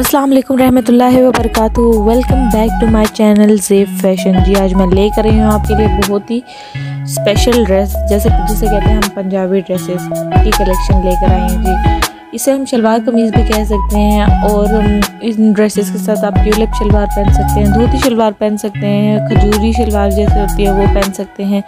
अस्सलाम वालेकुम रहमतुल्लाहि व बरकातहू welcome back to my channel Jeff fashion जी, आज मैं ले कर आई हूँ आपके लिए बहुत ही स्पेशल ड्रेस जैसे जिसे कहते हैं हम पंजाबी ड्रेसेस की कलेक्शन लेकर आए हैं। जी इसे हम शलवार कमीज़ भी कह सकते हैं और इन ड्रेसेस के साथ आप ट्यूलिप शलवार पहन सकते हैं, धोती शलवार पहन सकते हैं, खजूरी शलवार जैसे होती है वो पहन सकते हैं।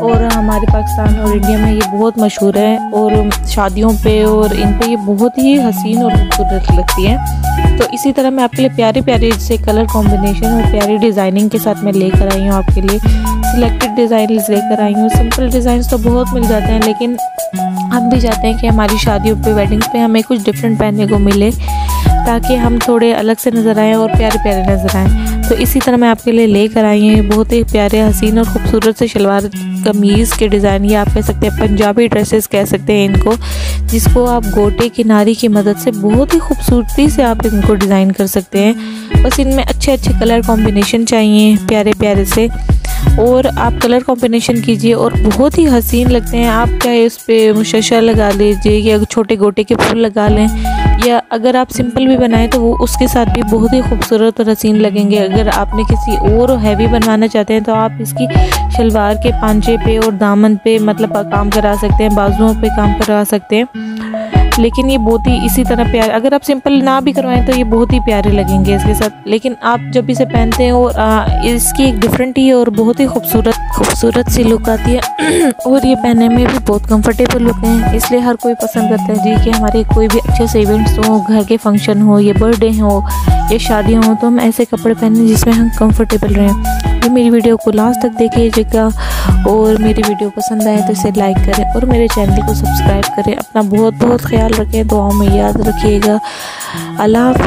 और हमारे पाकिस्तान और इंडिया में ये बहुत मशहूर है और शादियों पे और इन पे ये बहुत ही हसीन और खूबसूरत लगती है। तो इसी तरह मैं आपके लिए प्यारे प्यारे से कलर कॉम्बिनेशन और प्यारी डिज़ाइनिंग के साथ मैं लेकर आई हूँ आपके लिए। सिलेक्टेड डिज़ाइन लेकर आई हूँ सिंपल डिज़ाइन तो बहुत मिल जाते हैं, लेकिन हम भी चाहते हैं कि हमारी शादियों पे वेडिंग्स पे हमें कुछ डिफरेंट पहनने को मिले, ताकि हम थोड़े अलग से नज़र आएँ और प्यारे प्यारे नज़र आएँ। तो इसी तरह मैं आपके लिए लेकर आई हूँ बहुत ही प्यारे, हसीन और ख़ूबसूरत से शलवार कमीज़ के डिज़ाइन ये आप कह सकते हैं पंजाबी ड्रेसेस कह सकते हैं इनको, जिसको आप गोटे किनारी की मदद से बहुत ही खूबसूरती से आप इनको डिज़ाइन कर सकते हैं। बस इनमें अच्छे अच्छे कलर कॉम्बिनेशन चाहिए प्यारे प्यारे से। और आप कलर कॉम्बिनेशन कीजिए और बहुत ही हसीन लगते हैं। आप चाहे उस पर मुशा लगा लीजिए या छोटे गोटे के फूल लगा लें या अगर आप सिंपल भी बनाएँ तो वो उसके साथ भी बहुत ही खूबसूरत और हसीन लगेंगे। अगर आपने किसी और हैवी बनवाना चाहते हैं तो आप इसकी शलवार के पांचे पे और दामन पे मतलब काम करा सकते हैं, बाजुओं पे काम करा सकते हैं। लेकिन ये बहुत ही इसी तरह प्यारे अगर आप सिंपल ना भी करवाएँ तो ये बहुत ही प्यारे लगेंगे इसके साथ। लेकिन आप जब इसे पहनते हैं और आ, इसकी एक डिफरेंट ही और बहुत ही खूबसूरत खूबसूरत सी लुक आती है। और ये पहनने में भी बहुत कंफर्टेबल होते हैं। इसलिए हर कोई पसंद करता है जी कि हमारे कोई भी अच्छे से इवेंट्स हों घर के फ़ंक्शन हो या बर्थडे हो या शादियाँ हो तो हम ऐसे कपड़े पहने जिसमें हम कंफर्टेबल रहें। तो मेरी वीडियो को लास्ट तक देखिएगा और मेरी वीडियो पसंद आए तो इसे लाइक करें और मेरे चैनल को सब्सक्राइब करें। अपना बहुत बहुत ख्याल रखें, दुआओं में याद रखिएगा। अल्लाह हाफ़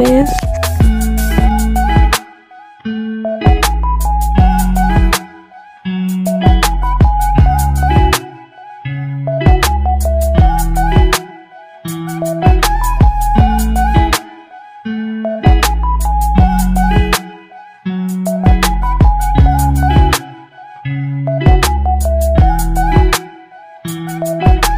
Bye.